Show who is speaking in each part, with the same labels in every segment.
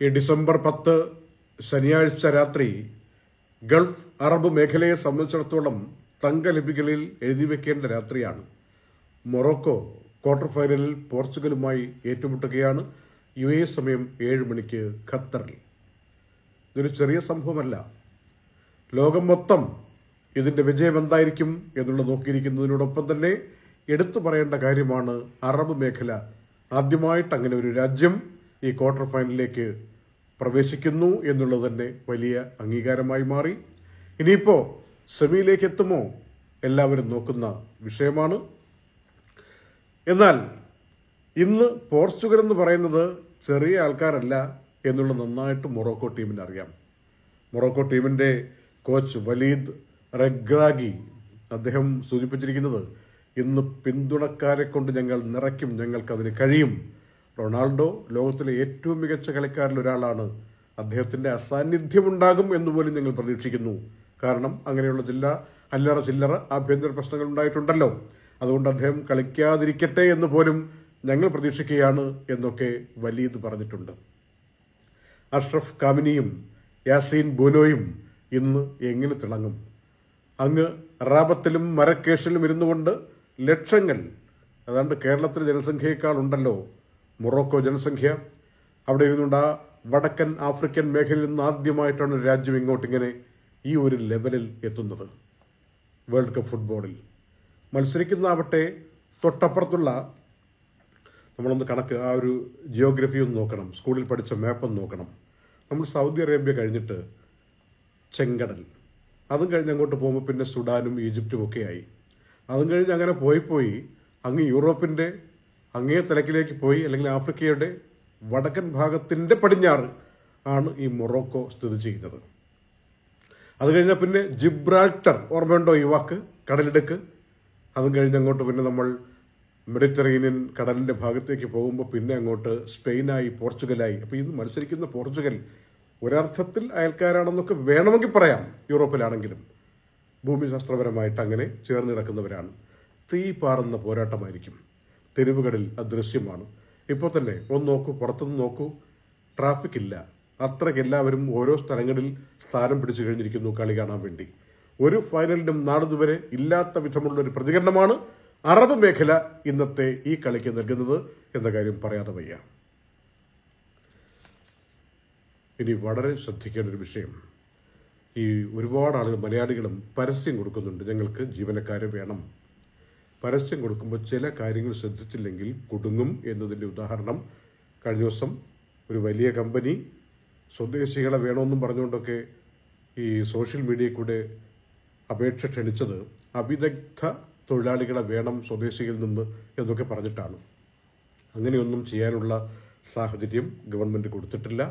Speaker 1: ഈ ഡിസംബർ പത്ത് ശനിയാഴ്ച രാത്രി ഗൾഫ് അറബ് മേഖലയെ സംബന്ധിച്ചിടത്തോളം തങ്കലിപികളിൽ എഴുതി വെക്കേണ്ട രാത്രിയാണ്. മൊറോക്കോ ക്വാർട്ടർ ഫൈനലിൽ പോർച്ചുഗലുമായി ഏറ്റുമുട്ടുകയാണ്. യു എ സമയം ഏഴ് മണിക്ക് ഖത്തറിൽ. ഇതൊരു ചെറിയ സംഭവമല്ല. ലോകം മൊത്തം ഇതിന്റെ വിജയം എന്തായിരിക്കും എന്നുള്ളത് നോക്കിയിരിക്കുന്നതിനോടൊപ്പം തന്നെ എടുത്തു പറയേണ്ട കാര്യമാണ് അറബ് മേഖല. ആദ്യമായിട്ട് അങ്ങനെ ഒരു രാജ്യം ഈ ക്വാർട്ടർ ഫൈനലിലേക്ക് പ്രവേശിക്കുന്നു എന്നുള്ളത് തന്നെ വലിയ അംഗീകാരമായി മാറി. ഇനിയിപ്പോൾ സെമിയിലേക്ക് എത്തുമോ എല്ലാവരും നോക്കുന്ന വിഷയമാണ്. എന്നാൽ ഇന്ന് പോർച്ചുഗൽ എന്ന് പറയുന്നത് ചെറിയ ആൾക്കാരല്ല എന്നുള്ളത് നന്നായിട്ട് മൊറോക്കോ ടീമിന് അറിയാം. മൊറോക്കോ ടീമിന്റെ കോച്ച് വലീദ് റഗ്രാഗി അദ്ദേഹം സൂചിപ്പിച്ചിരിക്കുന്നത് ഇന്ന് പിന്തുണക്കാരെ കൊണ്ട് ഞങ്ങൾ നിറയ്ക്കും ഞങ്ങൾക്ക് അതിന് കഴിയും റൊണാൾഡോ ലോകത്തിലെ ഏറ്റവും മികച്ച കളിക്കാരിൽ ഒരാളാണ്. അദ്ദേഹത്തിന്റെ അസാന്നിധ്യമുണ്ടാകും എന്ന് പോലും ഞങ്ങൾ പ്രതീക്ഷിക്കുന്നു. കാരണം അങ്ങനെയുള്ള ജില്ല അല്ലറ ചില്ലറ ആഭ്യന്തര പ്രശ്നങ്ങൾ ഉണ്ടായിട്ടുണ്ടല്ലോ. അതുകൊണ്ട് അദ്ദേഹം കളിക്കാതിരിക്കട്ടെ എന്ന് പോലും ഞങ്ങൾ പ്രതീക്ഷിക്കുകയാണ് എന്നൊക്കെ വലീദ് പറഞ്ഞിട്ടുണ്ട്. അഷ്റഫ് കാമിനിയും യാസീൻ ബോനോയും ഇന്ന് എങ്ങനെ തിളങ്ങും? അങ്ങ് റാബത്തിലും മരക്കേഷിലും ഇരുന്നുകൊണ്ട് ലക്ഷങ്ങൾ അതാണ്ട് കേരളത്തിലെ ജനസംഖ്യയേക്കാൾ ഉണ്ടല്ലോ മൊറോക്കോ ജനസംഖ്യ. അവിടെ ഇരുന്നുകൊണ്ട് ആ വടക്കൻ ആഫ്രിക്കൻ മേഖലയിൽ നിന്ന് ആദ്യമായിട്ടാണ് രാജ്യം ഇങ്ങോട്ടിങ്ങനെ ഈ ഒരു ലെവലിൽ എത്തുന്നത്. വേൾഡ് കപ്പ് ഫുട്ബോളിൽ മത്സരിക്കുന്നതാവട്ടെ തൊട്ടപ്പുറത്തുള്ള നമ്മളൊന്ന് കണക്ക് ആ ഒരു ജിയോഗ്രഫി ഒന്ന് നോക്കണം സ്കൂളിൽ പഠിച്ച മാപ്പ് ഒന്ന് നോക്കണം. നമ്മൾ സൗദി അറേബ്യ കഴിഞ്ഞിട്ട് ചെങ്കടൽ. അതും കഴിഞ്ഞ് അങ്ങോട്ട് പോകുമ്പോൾ പിന്നെ സുഡാനും ഈജിപ്തും ഒക്കെയായി അതും കഴിഞ്ഞ് അങ്ങനെ പോയി പോയി അങ്ങ് യൂറോപ്പിന്റെ അങ്ങേ തലക്കിലേക്ക് പോയി അല്ലെങ്കിൽ ആഫ്രിക്കയുടെ വടക്കൻ ഭാഗത്തിന്റെ പടിഞ്ഞാറ് ആണ് ഈ മൊറോക്കോ സ്ഥിതി ചെയ്യുന്നത്. അത് കഴിഞ്ഞാൽ പിന്നെ ജിബ്രാൾട്ടർ ഓർമ്മയുണ്ടോ ഈ വാക്ക്? കടലിടുക്ക്. അതും കഴിഞ്ഞ് അങ്ങോട്ട് പിന്നെ നമ്മൾ മെഡിറ്ററേനിയൻ കടലിന്റെ ഭാഗത്തേക്ക് പോകുമ്പോൾ പിന്നെ അങ്ങോട്ട് സ്പെയിനായി പോർച്ചുഗലായി. അപ്പോൾ ഇന്ന് മത്സരിക്കുന്ന പോർച്ചുഗൽ ഒരർത്ഥത്തിൽ അയൽക്കാരാണെന്നൊക്കെ വേണമെങ്കിൽ പറയാം യൂറോപ്പിലാണെങ്കിലും. ഭൂമിശാസ്ത്രപരമായിട്ട് അങ്ങനെ ചേർന്ന് കിടക്കുന്നവരാണ്. തീ പാറുന്ന പോരാട്ടമായിരിക്കും. തെരുവുകളിൽ അദൃശ്യമാണ്. ഇപ്പോൾ തന്നെ ഒന്ന് നോക്കൂ പുറത്തുനിന്ന് നോക്കൂ. ട്രാഫിക് ഇല്ല. അത്രയ്ക്ക് എല്ലാവരും ഓരോ സ്ഥലങ്ങളിൽ സ്ഥാനം പിടിച്ചു കഴിഞ്ഞിരിക്കുന്നു കളി കാണാൻ വേണ്ടി. ഒരു ഫൈനലിനും നാളിതുവരെ ഇല്ലാത്ത വിധമുള്ള ഒരു പ്രതികരണമാണ് അറബ് മേഖല ഇന്നത്തെ ഈ കളിക്ക് നൽകുന്നത് എന്ന കാര്യം പറയാതെ വയ്യ. ഇനി വളരെ ശ്രദ്ധിക്കേണ്ട ഒരു വിഷയം. ഈ ഒരുപാട് ആളുകൾ മലയാളികളും പരസ്യം കൊടുക്കുന്നുണ്ട്. ഞങ്ങൾക്ക് ജീവനക്കാരെ വേണം. പരസ്യം കൊടുക്കുമ്പോൾ ചില കാര്യങ്ങൾ ശ്രദ്ധിച്ചില്ലെങ്കിൽ കുടുങ്ങും എന്നതിന്റെ ഉദാഹരണം കഴിഞ്ഞ ദിവസം ഒരു വലിയ കമ്പനി സ്വദേശികളെ വേണമെന്നും പറഞ്ഞുകൊണ്ടൊക്കെ ഈ സോഷ്യൽ മീഡിയയിൽ കൂടെ അപേക്ഷ ക്ഷണിച്ചത് അവിദഗ്ധ തൊഴിലാളികളെ വേണം സ്വദേശികളിൽ നിന്ന് എന്നൊക്കെ പറഞ്ഞിട്ടാണ്. അങ്ങനെയൊന്നും ചെയ്യാനുള്ള സാഹചര്യം ഗവൺമെന്റ് കൊടുത്തിട്ടില്ല.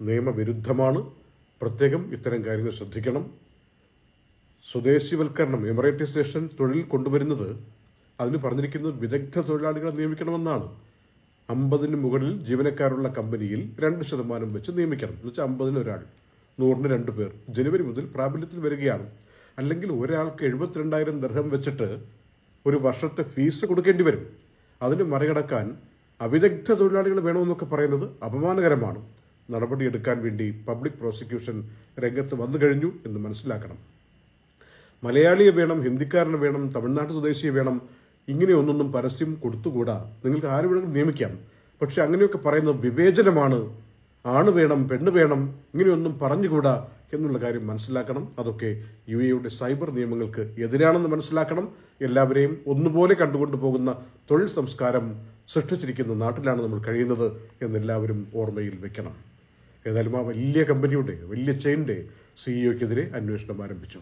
Speaker 1: നിയമവിരുദ്ധമാണ്. പ്രത്യേകം ഇത്തരം കാര്യങ്ങൾ ശ്രദ്ധിക്കണം. സ്വദേശിവൽക്കരണം എമറേറ്റൈസേഷൻ തൊഴിൽ കൊണ്ടുവരുന്നത് അതിന് പറഞ്ഞിരിക്കുന്നത് വിദഗ്ധ തൊഴിലാളികളെ നിയമിക്കണമെന്നാണ്. അമ്പതിന് മുകളിൽ ജീവനക്കാരുള്ള കമ്പനിയിൽ രണ്ട് ശതമാനം വെച്ച് നിയമിക്കണം. എന്ന് വെച്ചാൽ അമ്പതിന് ഒരാൾ നൂറിന് രണ്ട് പേർ ജനുവരി മുതൽ പ്രാബല്യത്തിൽ വരികയാണ്. അല്ലെങ്കിൽ ഒരാൾക്ക് എഴുപത്തിരണ്ടായിരം ദർഹം വെച്ചിട്ട് ഒരു വർഷത്തെ ഫീസ് കൊടുക്കേണ്ടി വരും. അതിന് മറികടക്കാൻ അവിദഗ്ധ തൊഴിലാളികൾ വേണമെന്നൊക്കെ പറയുന്നത് അപമാനകരമാണ്. നടപടിയെടുക്കാൻ വേണ്ടി പബ്ലിക് പ്രോസിക്യൂഷൻ രംഗത്ത് വന്നു കഴിഞ്ഞു എന്ന് മനസ്സിലാക്കണം. മലയാളിയെ വേണം ഹിന്ദിക്കാരനെ വേണം തമിഴ്നാട് സ്വദേശിയെ വേണം ഇങ്ങനെയൊന്നൊന്നും പരസ്യം കൊടുത്തുകൂടാ? നിങ്ങൾക്ക് ആര് വേണമെങ്കിലും നിയമിക്കാം. പക്ഷെ അങ്ങനെയൊക്കെ പറയുന്നത് വിവേചനമാണ്. ആണ് വേണം പെണ്ണ് വേണം ഇങ്ങനെയൊന്നും പറഞ്ഞുകൂടാ എന്നുള്ള കാര്യം മനസ്സിലാക്കണം. അതൊക്കെ യു എയുടെ സൈബർ നിയമങ്ങൾക്ക് എതിരാണെന്ന് മനസ്സിലാക്കണം. എല്ലാവരെയും ഒന്നുപോലെ കണ്ടുകൊണ്ടു പോകുന്ന തൊഴിൽ സംസ്കാരം സൃഷ്ടിച്ചിരിക്കുന്ന നാട്ടിലാണ് നമ്മൾ കഴിയുന്നത് എന്നെല്ലാവരും ഓർമ്മയിൽ വെക്കണം. ഏതായാലും ആ വലിയ കമ്പനിയുടെ വലിയ ചെയിന്റെ സിഇഒക്കെതിരെ അന്വേഷണം ആരംഭിച്ചു.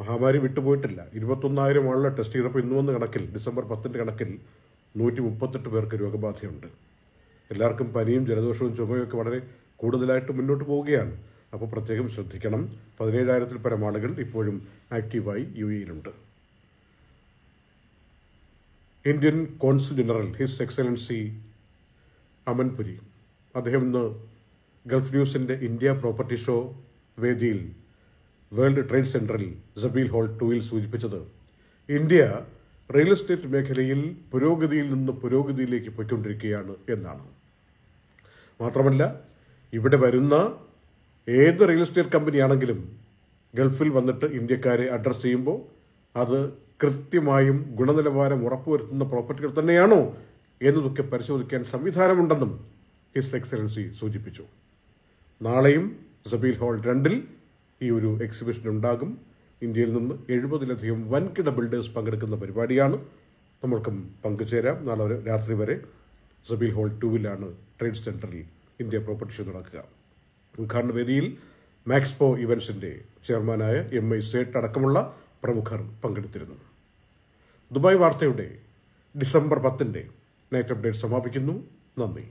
Speaker 1: മഹാമാരി വിട്ടുപോയിട്ടില്ല. ഇരുപത്തൊന്നായിരം ആളുടെ ടെസ്റ്റ് ചെയ്തപ്പോൾ ഇന്ന് വന്ന കണക്കിൽ ഡിസംബർ പത്തിന്റെ കണക്കിൽ നൂറ്റി മുപ്പത്തെട്ട് പേർക്ക് രോഗബാധയുണ്ട്. എല്ലാവർക്കും പനിയും ജലദോഷവും ചുമയൊക്കെ വളരെ കൂടുതലായിട്ട് മുന്നോട്ട് പോവുകയാണ്. അപ്പോൾ പ്രത്യേകം ശ്രദ്ധിക്കണം. പതിനേഴായിരത്തിൽ പരം ആളുകൾ ഇപ്പോഴും ആക്റ്റീവായി U എയിലുണ്ട്. Indian consul general his excellency Amanpuri അദ്ദേഹം ഇന്ന് ഗൾഫ് ന്യൂസിന്റെ ഇന്ത്യ പ്രോപ്പർട്ടി ഷോ വേദിയിൽ വേൾഡ് ട്രേഡ് സെന്ററിൽ സബീൽ ഹോൾ ടൂയിൽ സൂചിപ്പിച്ചത് ഇന്ത്യ റിയൽ എസ്റ്റേറ്റ് മേഖലയിൽ പുരോഗതിയിൽ നിന്ന് പുരോഗതിയിലേക്ക് പോയിക്കൊണ്ടിരിക്കുകയാണ് എന്നാണ്. മാത്രമല്ല ഇവിടെ വരുന്ന ഏത് റിയൽ എസ്റ്റേറ്റ് കമ്പനിയാണെങ്കിലും ഗൾഫിൽ വന്നിട്ട് ഇന്ത്യക്കാരെ അഡ്രസ് ചെയ്യുമ്പോൾ അത് കൃത്യമായും ഗുണനിലവാരം ഉറപ്പുവരുത്തുന്ന പ്രോപ്പർട്ടികൾ തന്നെയാണോ എന്നതൊക്കെ പരിശോധിക്കാൻ സംവിധാനമുണ്ടെന്നും ഹിസ് എക്സലൻസി സൂചിപ്പിച്ചു. നാളെയും സബീൽ ഹോൾ രണ്ടിൽ ഈ ഒരു എക്സിബിഷൻ ഉണ്ടാകും. ഇന്ത്യയിൽ നിന്ന് എഴുപതിലധികം വൻകിട ബിൽഡേഴ്സ് പങ്കെടുക്കുന്ന പരിപാടിയാണ്. നമ്മൾക്കും പങ്കുചേരാം. നാളെ രാത്രി വരെ സബീൽ ഹോൾ ടൂവിലാണ് ട്രേഡ് സെന്ററിൽ ഇന്ത്യ പ്രോപ്പർട്ടി ഷോ നടക്കുക. ഉദ്ഘാടന വേദിയിൽ മാക്സ്പോ ഇവൻസിന്റെ ചെയർമാനായ എം ഐ സേട്ട് അടക്കമുള്ള പ്രമുഖർ പങ്കെടുത്തിരുന്നു. ദുബായ് വാർത്തയുടെ ഡിസംബർ പത്തിന്റെ നൈറ്റ് അപ്ഡേറ്റ് സമാപിക്കുന്നു. നന്ദി.